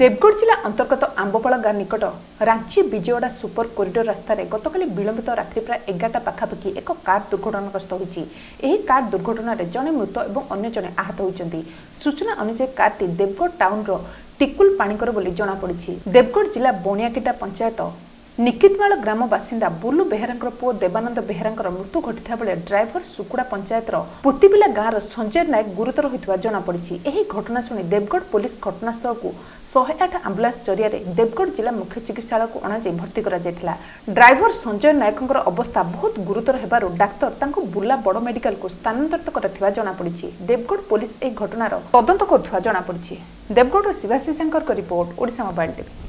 ଦେବଗଡ଼ ଜିଲ୍ଲା ଅନ୍ତର୍ଗତ ଆମ୍ବପାଳ ଗାଁ ନିକଟ ରାଞ୍ଚି ବିଜୟୱାଡ଼ା ସୁପର କରିଡର ରାସ୍ତାରେ ଗତକାଲି ବିଳମ୍ବିତ ରାତ୍ରି ପ୍ରାୟ ଏଗାରଟା ପାଖାପାଖି ଏକ କାର୍ ଦୁର୍ଘଟଣାଗ୍ରସ୍ତ ହୋଇଛି। ଏହି କାର୍ ଦୁର୍ଘଟଣାରେ ଜଣେ ମୃତ ଏବଂ ଅନ୍ୟ ଜଣେ ଆହତ ହୋଇଛନ୍ତି। ସୂଚନା ଅନୁଯାୟୀ କାର୍ଟି ଦେବଗଡ଼ ଟାଉନର ଟିକୁଲ ପାଣିକର ବୋଲି ଜଣାପଡ଼ିଛି। ଦେବଗଡ଼ ଜିଲ୍ଲା ବଣିଆକିଟା ପଞ୍ଚାୟତ ନିକିତମାଳ ଗ୍ରାମ ବାସିନ୍ଦା ବୁଲୁ ବେହେରାଙ୍କର ପୁଅ ଦେବାନନ୍ଦ ବେହେରାଙ୍କର ମୃତ୍ୟୁ ଘଟିଥିବା ବେଳେ ଡ୍ରାଇଭର ସୁକୁଡ଼ା ପଞ୍ଚାୟତର ପୁତିବିଲା ଗାଁର ସଞ୍ଜୟ ନାୟକ ଗୁରୁତର ହୋଇଥିବା ଜଣାପଡ଼ିଛି। ଏହି ଘଟଣା ଶୁଣି ଦେବଗଡ଼ ପୋଲିସ ଘଟଣାସ୍ଥଳକୁ ଶହେ ଆଠ ଆମ୍ବୁଲାନ୍ସ ଜରିଆରେ ଦେବଗଡ଼ ଜିଲ୍ଲା ମୁଖ୍ୟ ଚିକିତ୍ସାଳୟକୁ ଅଣାଯାଇ ଭର୍ତ୍ତି କରାଯାଇଥିଲା। ଡ୍ରାଇଭର ସଞ୍ଜୟ ନାୟକଙ୍କର ଅବସ୍ଥା ବହୁତ ଗୁରୁତର ହେବାରୁ ଡାକ୍ତର ତାଙ୍କୁ ବୁର୍ଲା ବଡ଼ ମେଡିକାଲକୁ ସ୍ଥାନାନ୍ତରିତ କରିଥିବା ଜଣାପଡ଼ିଛି। ଦେବଗଡ଼ ପୋଲିସ ଏହି ଘଟଣାର ତଦନ୍ତ କରୁଥିବା ଜଣାପଡ଼ିଛି। ଦେବଗଡ଼ରୁ ଶିବାଶିଷ ଶଙ୍କରଙ୍କ ରିପୋର୍ଟ ଓଡ଼ିଶା ମୋବାଇଲ ଟିଭି।